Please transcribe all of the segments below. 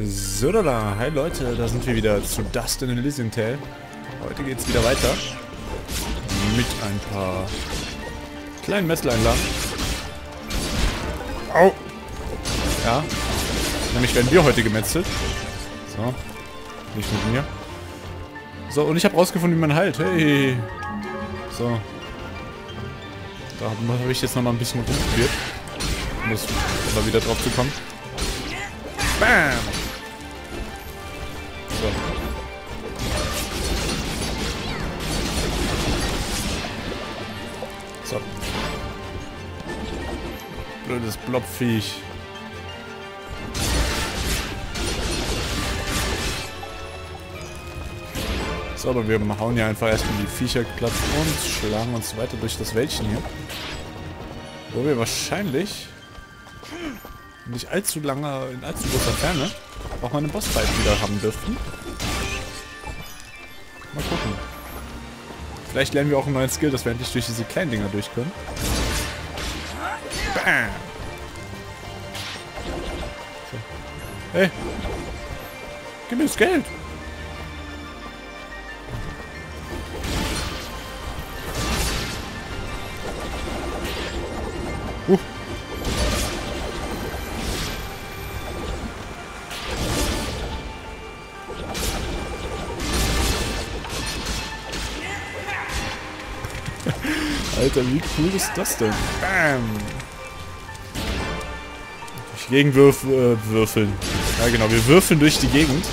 So, da, da. Hi Leute, da sind wir wieder zu Dust in Elysian Tale. Heute geht's wieder weiter. Mit ein paar kleinen Messlein lang. Au! Ja. Nämlich werden wir heute gemetzelt. So. Nicht mit mir. So, und ich habe rausgefunden, wie man heilt. Hey! So. Da habe ich jetzt noch mal ein bisschen rumprobiert. Um aber wieder drauf zu kommen. Bam! Blödes Blobviech. So, aber wir hauen ja einfach erstmal die Viecher platt und schlagen uns weiter durch das Wäldchen hier. Wo wir wahrscheinlich nicht allzu lange, in allzu großer Ferne auch mal eine Bossfight wieder haben dürften. Mal gucken. Vielleicht lernen wir auch einen neuen Skill, dass wir endlich durch diese kleinen Dinger durch können. Bam! So. Hey! Gib mir das Geld! Alter, wie cool ist das denn? Bam! Würf äh. Ja genau, wir würfeln durch die Gegend.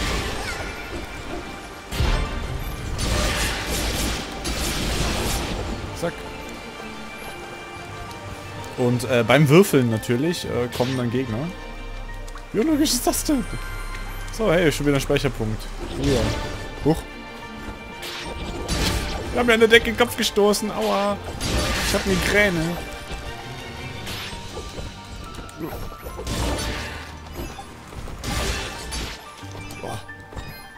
Zack. Und äh, beim Würfeln natürlich äh, kommen dann Gegner. Wie unlogisch ist das denn? So, hey, schon wieder ein Speicherpunkt. Ja. Huch. Wir haben mir an der Decke den Kopf gestoßen. Aua. Ich hab Migräne.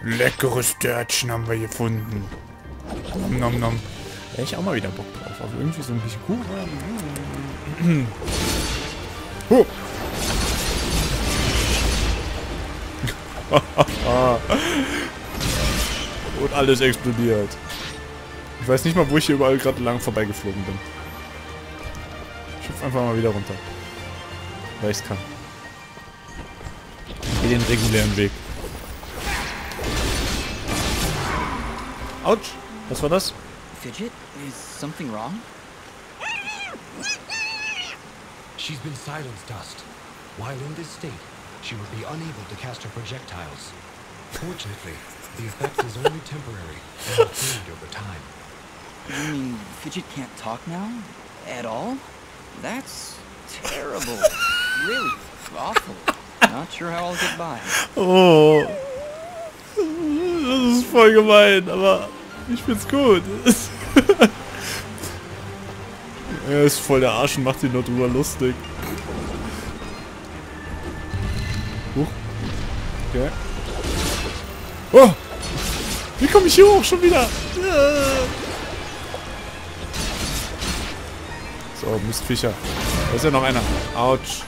Leckeres Dörtchen haben wir gefunden. Nom nom nom. Hätte ich auch mal wieder Bock drauf. Auf irgendwie so ein bisschen Kuchen. huh. Und alles explodiert. Ich weiß nicht mal, wo ich hier überall gerade lang vorbeigeflogen bin. Ich hüpfe einfach mal wieder runter. Weil ich es kann. Ich gehe den regulären Weg. Autsch! Was war das? Fidget, is something wrong? She's been silenced, Dust. While in this state, she would be unable to cast her projectiles. Fortunately, the effect is only temporary and will fade over time. You mean Fidget can't talk now? At all? That's terrible. really awful. Not sure how I'll get by. Oh. Das ist voll gemein, aber ich find's gut. er ist voll der Arsch und macht ihn nur drüber lustig. Huch. Okay. Oh! Wie komme ich hier hoch schon wieder? So, Mistviecher. Da ist ja noch einer. Autsch.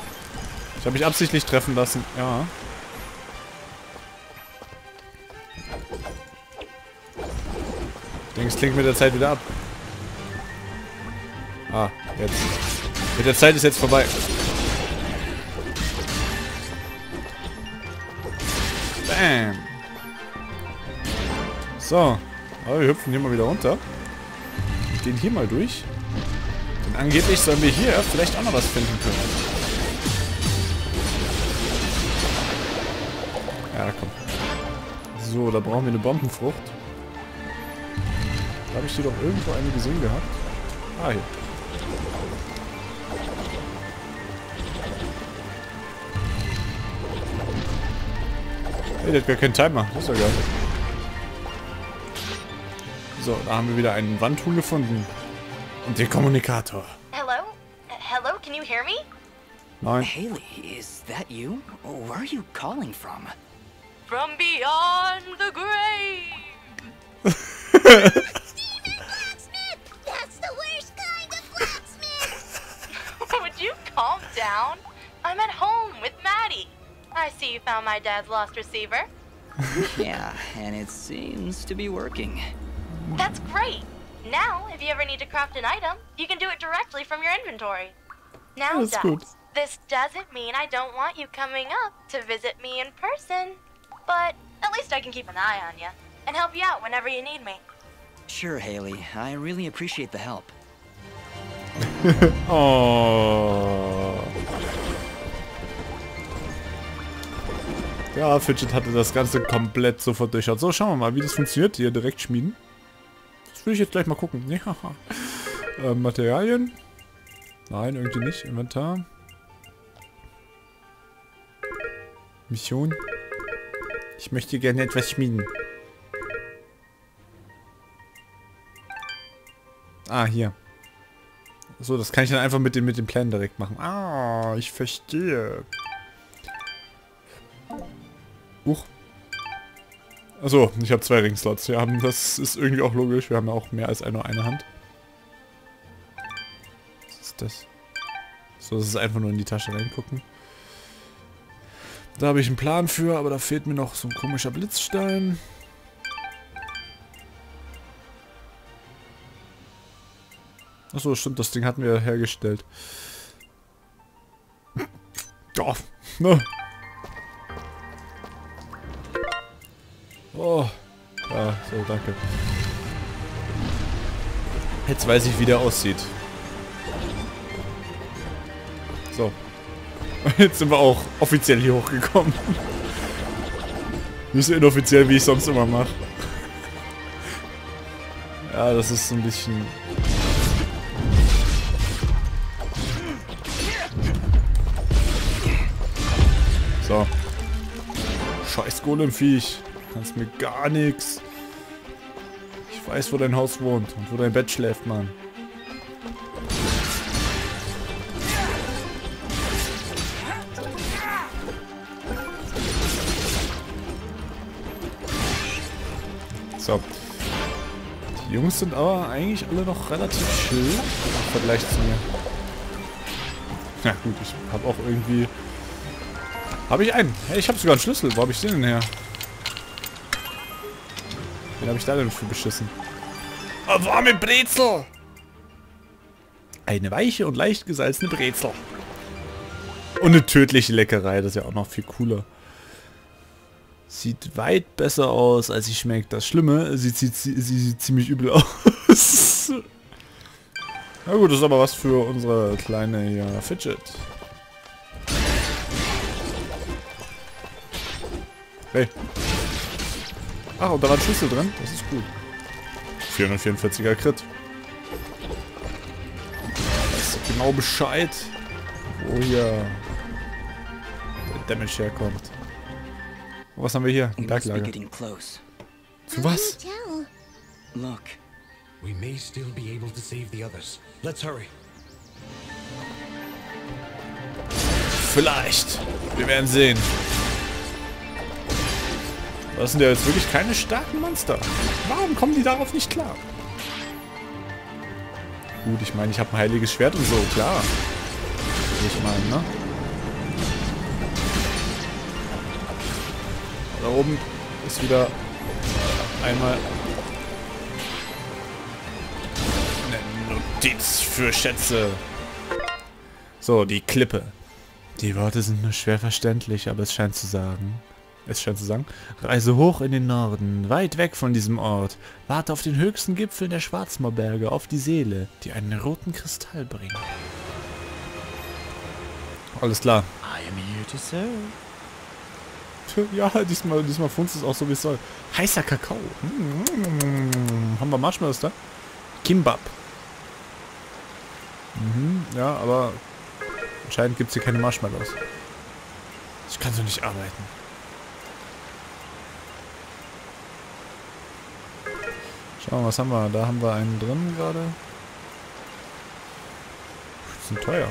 Ich habe mich absichtlich treffen lassen. Ja. Ich denke, es klingt mit der Zeit wieder ab. Ah, jetzt. Mit der Zeit ist jetzt vorbei. Bam. So. Aber wir hüpfen hier mal wieder runter. Gehen hier mal durch. Denn angeblich sollen wir hier vielleicht auch noch was finden können. So, da brauchen wir eine Bombenfrucht. Da habe ich hier doch irgendwo eine gesehen gehabt. Ah, hier. Hey, der hat gar keinen Timer. Das ist ja geil. So, da haben wir wieder einen Wandhuhn gefunden. Und den Kommunikator. Hello? Uh, hello, can you hear me? Nein. Haley, is that you? Where are you calling from? From beyond the grave. That's the worst kind of blacksmith! Would you calm down? I'm at home with Maddie. I see you found my dad's lost receiver. Yeah, and it seems to be working. That's great. Now, if you ever need to craft an item, you can do it directly from your inventory. Now, That's. Dubs, this doesn't mean I don't want you coming up to visit me in person. But at least I can keep an eye on you and help you out whenever you need me. Sure, Haley. I really appreciate the help. Oh. Ja, Fidget hatte das Ganze komplett sofort durchschaut. So, schauen wir mal, wie das funktioniert. Hier direkt schmieden. Das will ich jetzt gleich mal gucken. Ja. Ähm, Materialien. Nein, irgendwie nicht. Inventar. Mission. Ich möchte gerne etwas schmieden. Ah, hier. So, das kann ich dann einfach mit dem, mit dem Plan direkt machen. Ah, ich verstehe. Huch. Achso, ich habe zwei Ringslots. Wir haben, das ist irgendwie auch logisch. Wir haben ja auch mehr als nur eine Hand. Was ist das? So, das ist einfach nur in die Tasche reingucken. Da habe ich einen Plan für, aber da fehlt mir noch so ein komischer Blitzstein. Achso, stimmt, das Ding hatten wir hergestellt. Ja, ne? Oh. Ja, so, danke. Jetzt weiß ich, wie der aussieht. So. Jetzt sind wir auch offiziell hier hochgekommen. Nicht so inoffiziell, wie ich sonst immer mache. Ja, das ist ein bisschen... So. Scheiß Golemviech. Kannst mir gar nichts. Ich weiß, wo dein Haus wohnt und wo dein Bett schläft, Mann. Die Jungs sind aber eigentlich alle noch relativ chill im Vergleich zu mir. Ja gut, ich habe auch irgendwie... Habe ich einen? Hey, ich habe sogar einen Schlüssel. Wo habe ich den denn her? Wen habe ich da denn für beschissen? Oh, warme Brezel! Eine weiche und leicht gesalzene Brezel. Und eine tödliche Leckerei, das ist ja auch noch viel cooler. Sieht weit besser aus, als sie schmeckt. Das Schlimme, sie, sieht- sie, sie sieht ziemlich übel aus. Na gut, das ist aber was für unsere kleine ja, Fidget. Hey. Ach, und da war ein Schlüssel drin. Das ist gut. 444er Crit. Weiß genau Bescheid, wo hier der Damage herkommt. Was haben wir hier? Ein Berglager. getting close. Zu was? Look, We may still be able to save the others. Let's hurry. Vielleicht. Wir werden sehen. Das sind ja jetzt wirklich keine starken Monster. Warum kommen die darauf nicht klar? Gut, ich meine, ich habe ein heiliges Schwert und so, klar. Ich meine, ne? Da oben ist wieder einmal eine Notiz für Schätze. So, die Klippe. Die Worte sind nur schwer verständlich, aber es scheint zu sagen. Es scheint zu sagen. Reise hoch in den Norden, weit weg von diesem Ort. Warte auf den höchsten Gipfeln der Schwarzmoorberge, auf die Seele, die einen roten Kristall bringt. Alles klar. I am here to serve. Ja, diesmal, diesmal funzt es auch so, wie es soll. Heißer Kakao. Mm, haben wir Marshmallows da? Kimbab. Mhm, ja, aber anscheinend gibt es hier keine Marshmallows. Ich kann so nicht arbeiten. Schauen wir was haben wir? Da haben wir einen drin gerade. Die sind teuer.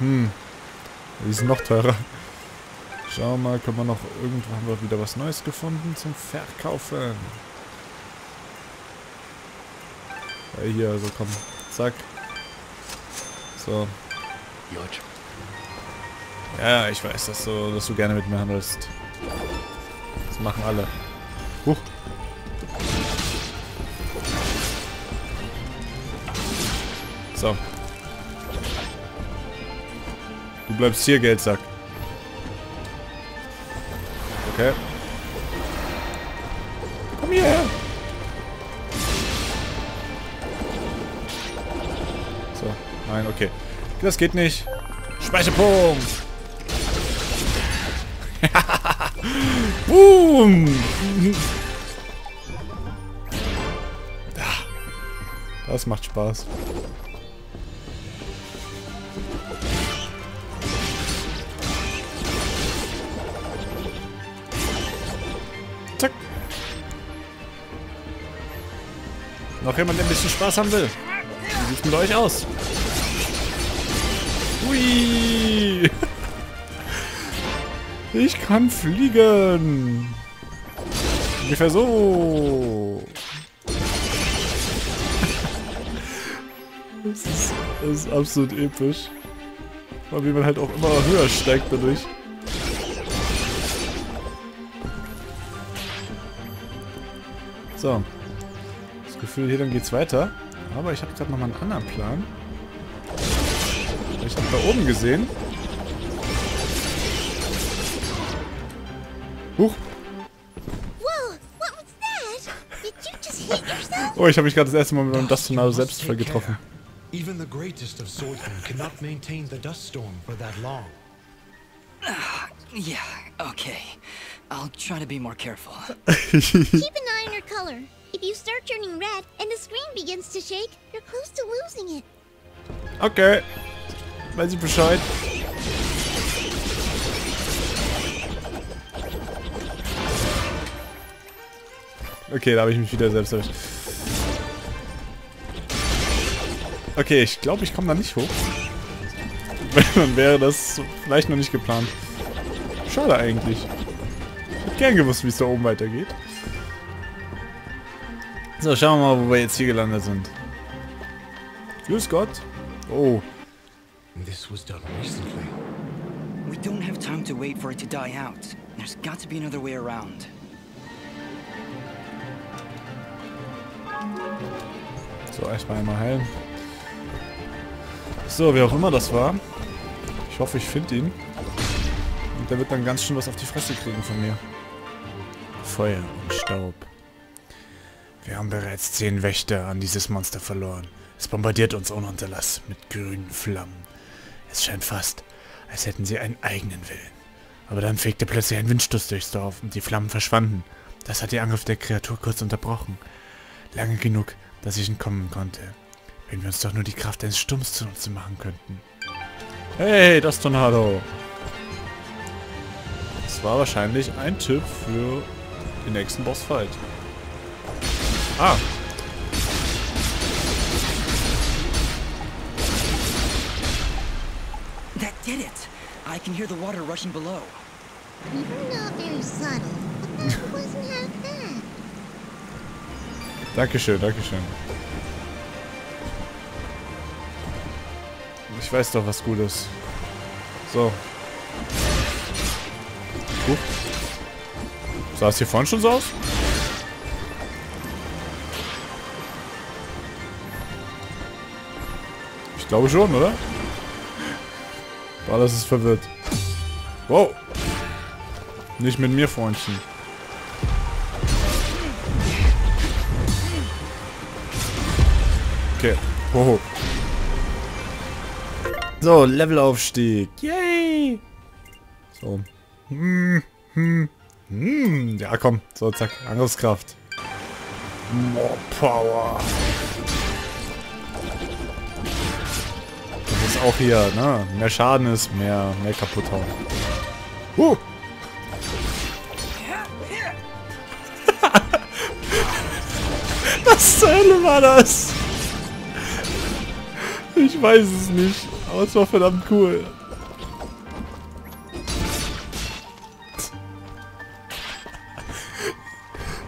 Hm. Die sind noch teurer. Schauen wir mal, können wir noch irgendwo haben wir wieder was Neues gefunden zum Verkaufen. Ja, hier, so komm. Zack. So. Ja, ich weiß, dass du, dass du gerne mit mir handelst. Das machen alle. Huch. So. Bleibst hier, Geldsack. Okay. Komm hierher. So, nein, okay. Das geht nicht. Speicherpunkt. Boom. Das macht Spaß. Noch jemand, der ein bisschen Spaß haben will? Wie sieht's mit euch aus? Hui! Ich kann fliegen! Ungefähr so! Das ist, das ist absolut episch. Weil wie man halt auch immer höher steigt dadurch. So. Das Gefühl, hier dann geht's weiter. Aber ich habe gerade noch mal einen anderen Plan. Ich habe da oben gesehen. Huch. Oh, ich habe mich gerade das erste Mal mit meinem Dust, Dust you Tornado must selbst voll getroffen. Even the greatest of swordsmen cannot maintain the dust storm for that long. Yeah, okay. I'll try to be more careful. Keep an color. If you start turning red and the screen begins to shake, you're close to losing it. Okay. Weiß ich Bescheid. Okay, da habe ich mich wieder selbst erwischt. Okay, ich glaube, ich komme da nicht hoch. Dann wäre das vielleicht noch nicht geplant. Schade eigentlich. Ich hätte gern gewusst, wie es da oben weitergeht. So, schauen wir mal, wo wir jetzt hier gelandet sind. Grüß Gott. Oh, This was done recently. We don't have time to wait for it to die out. There's got to be another way around. So, erstmal einmal heilen. So, wer auch immer das war. Ich hoffe, ich finde ihn. Und der wird dann ganz schön was auf die Fresse kriegen von mir. Feuer und Staub. Wir haben bereits zehn Wächter an dieses Monster verloren. Es bombardiert uns ohne Unterlass mit grünen Flammen. Es scheint fast, als hätten sie einen eigenen Willen. Aber dann fegte plötzlich ein Windstoß durchs Dorf und die Flammen verschwanden. Das hat die Angriff der Kreatur kurz unterbrochen. Lange genug, dass ich entkommen konnte. Wenn wir uns doch nur die Kraft eines Sturms zunutze machen könnten. Hey, das Tornado! Das war wahrscheinlich ein Tipp für den nächsten Bossfight. Ah. That did it! I can hear the water rushing below. You're not very subtle, but that wasn't half bad. Dankeschön, Dankeschön. Ich weiß doch, was gut ist. So. Huch. Sah es hier vorhin schon so aus? Glaube schon, oder? War das ist verwirrt. Wow. Nicht mit mir, Freundchen. Okay. Hoho. So, Levelaufstieg. Yay! So. Hm, hm, hm. Ja, komm. So, zack. Angriffskraft. More Power. Auch hier, ne? Mehr Schaden ist, mehr, mehr kaputt hauen. Huh. Was zur Hölle war das? Ich weiß es nicht, aber es war verdammt cool.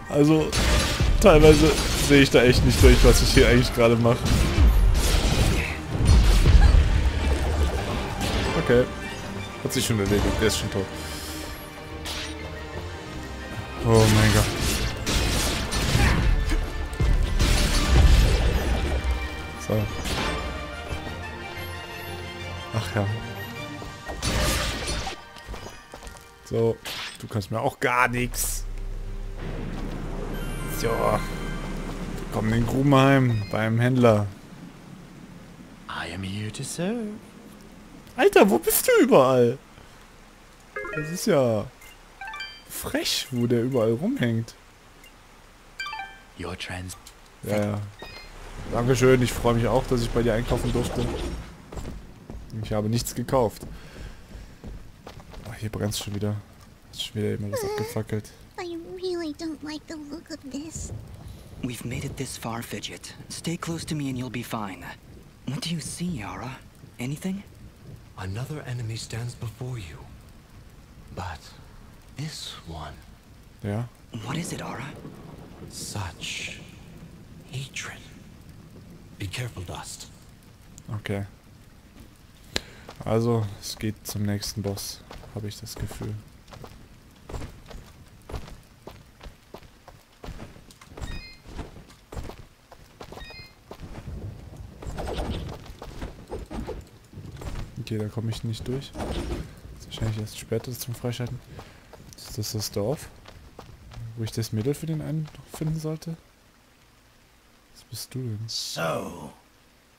Also, teilweise sehe ich da echt nicht durch, was ich hier eigentlich gerade mache. Okay. Hat sich schon erledigt. Der ist schon tot. Oh mein Gott. So. Ach ja. So. Du kannst mir auch gar nichts. So. Willkommen in Grubenheim beim Händler. I am here to serve. Alter, wo bist du überall? Das ist ja frech, wo der überall rumhängt. Your trans. Ja, ja. Dankeschön, ich freue mich auch, dass ich bei dir einkaufen durfte. Ich habe nichts gekauft. Ach, hier brennt schon wieder. Ist schon wieder immer was abgefackelt. I really don't like the look of this. We've made it this far, Fidget. Stay close to me and you'll be fine. What do you see, Yara? Anything? Another enemy stands before you. But this one, Ja. What is it, Aura? such hatred. Be careful, Dust. Okay. Also, es geht zum nächsten Boss, habe ich das Gefühl. Okay, da komme ich nicht durch. Ist wahrscheinlich erst später zum Freischalten. Ist das das Dorf? Wo ich das Mädel für den einen finden sollte? Was bist du denn? So,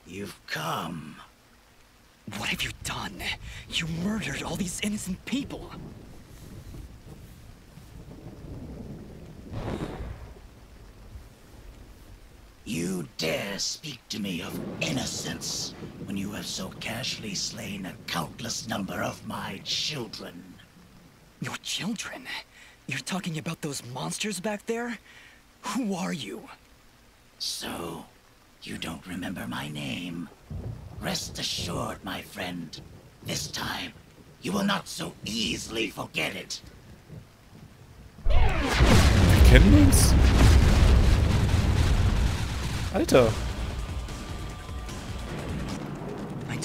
you've come. What have you done? You murdered all these innocent people. Speak to me of innocence when you have so casually slain a countless number of my children. Your children? You're talking about those monsters back there? Who are you? So, you don't remember my name? Rest assured, my friend, this time you will not so easily forget it. Wir kennen uns? Alter.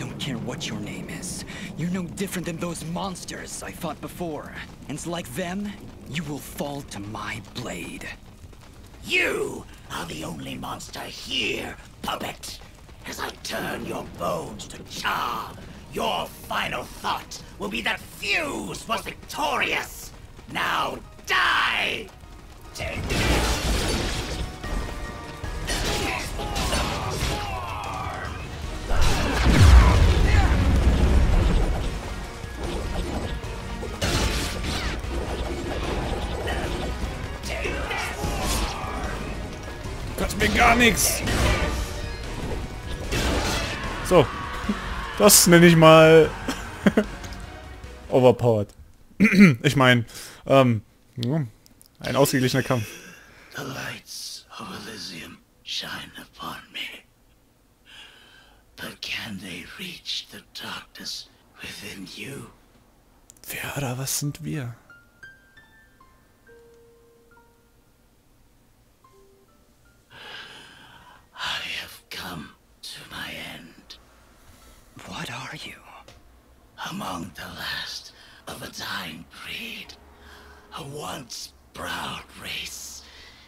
Don't care what your name is. You're no different than those monsters I fought before. And like them, you will fall to my blade. You are the only monster here, puppet. As I turn your bones to char, your final thought will be that Fuse was victorious. Now die! Take mir gar nichts. So. Das nenne ich mal overpowered. ich meine, ähm, ja, ein ausgeglichener Kampf. The lights of Elysium shine upon me. But can they reach the darkness within you? Wer oder was sind wir? Once proud race.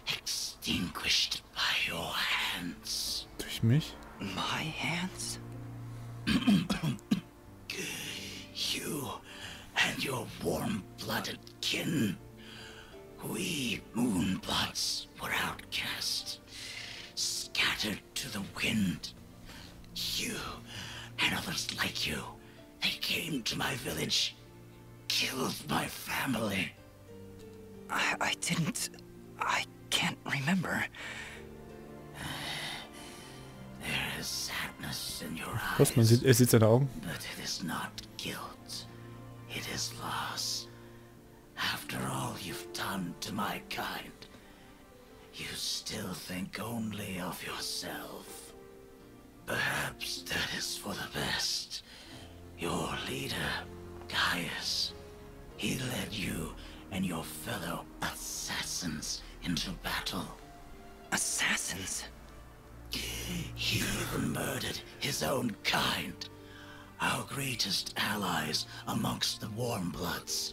Extinguished by your hands. Durch mich? My hands? You and your warm-blooded kin. We Moonblots were outcast, scattered to the wind. You and others like you, they came to my village, killed my family. I, I didn't. I can't remember. There is sadness in your Was? Man eyes, sieht, er sieht seine Augen. but it is not guilt. It is loss. After all you've done to my kind, you still think only of yourself. Perhaps that is for the best. Your leader, Gaius, he led you and your fellow assassins into battle. Assassins? He murdered his own kind. our greatest allies amongst the Warmbloods.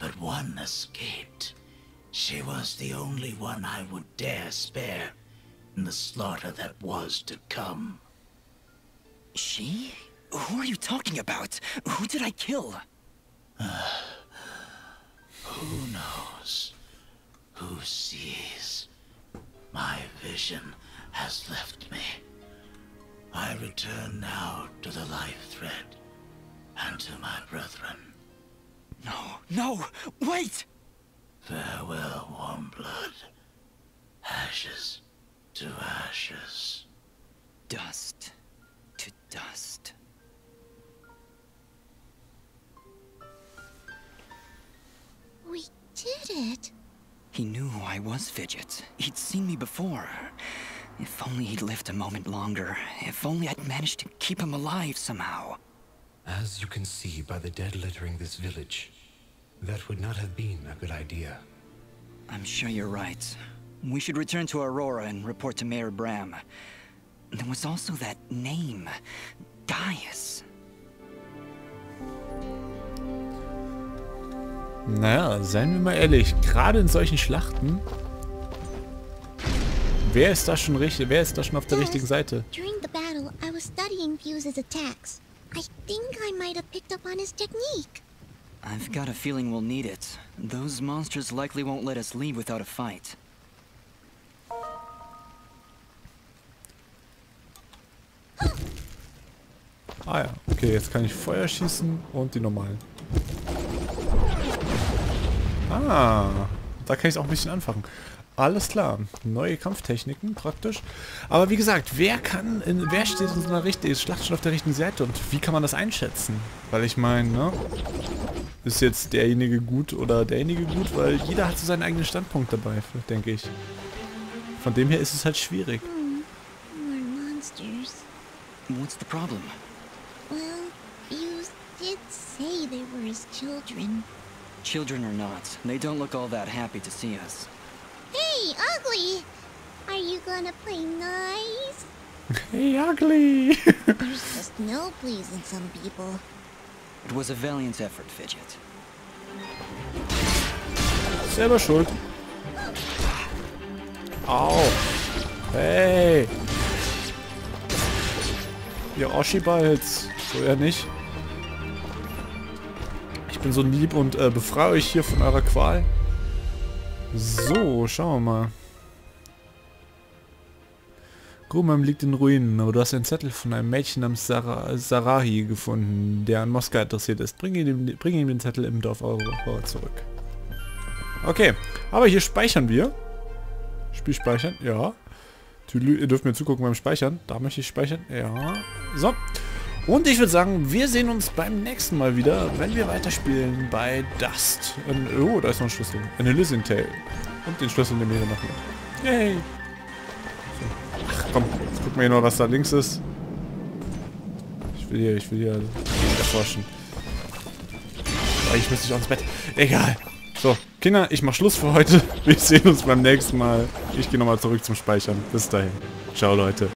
But one escaped. She was the only one I would dare spare in the slaughter that was to come. She? Who are you talking about? Who did I kill? Who knows? Who sees? My vision has left me. I return now to the life thread and to my brethren. No, no, wait! Farewell, warm blood. Ashes to ashes. Dust to dust. He knew I was, Fidget. He'd seen me before. If only he'd lived a moment longer. If only I'd managed to keep him alive somehow. As you can see by the dead littering this village, that would not have been a good idea. I'm sure you're right. We should return to Aurora and report to Mayor Bram. There was also that name, Gaius. Naja, seien wir mal ehrlich, gerade in solchen Schlachten, wer ist da schon richtig, wer ist da schon auf der richtigen Seite? During the battle, I was studying Fuse's attacks. I think I might have picked up on his technique. I've got a feeling we'll need it. Those monsters likely won't let us leave without a fight. Ah ja, okay, jetzt kann ich Feuer schießen und die normalen. Ah, da kann ich es auch ein bisschen anfangen. Alles klar, neue Kampftechniken praktisch. Aber wie gesagt, wer kann, in, wer steht in so einer richtigen Schlacht schon auf der richtigen Seite und wie kann man das einschätzen? Weil ich meine, ne, ist jetzt derjenige gut oder derjenige gut, weil jeder hat so seinen eigenen Standpunkt dabei, denke ich. Von dem her ist es halt schwierig. More monsters. What's the problem? Well, Fuse did say they were his children. Children or not, they don't look all that happy to see us. Hey, Ugly! Are you gonna play nice? Hey, ugly! There's just no pleasing some people. It was a valiant effort, Fidget. Selber schuld. Au. Hey. Ihr Oschibalz. So ja nicht. Ich bin so lieb und äh, befreie euch hier von eurer Qual. So, schauen wir mal. Grumam liegt in Ruinen, aber du hast einen Zettel von einem Mädchen namens Sarah, Sarahi gefunden, der an Moskau interessiert ist. Bring ihm, bring ihm den Zettel im Dorf Aurora zurück. Okay, aber hier speichern wir. Spiel speichern, ja. Ihr dürft mir zugucken beim Speichern. Da möchte ich speichern, ja. So. Und ich würde sagen, wir sehen uns beim nächsten Mal wieder, wenn wir weiterspielen bei Dust. Und, oh, da ist noch ein Schlüssel. Eine Lizing Tail. Und den Schlüssel nehmen wir noch mit. Yay. So. Ach komm, jetzt gucken wir hier noch, was da links ist. Ich will hier, ich will hier erforschen. Ich müsste ich auch Bett. Egal. So, Kinder, ich mach Schluss für heute. Wir sehen uns beim nächsten Mal. Ich gehe nochmal zurück zum Speichern. Bis dahin. Ciao, Leute.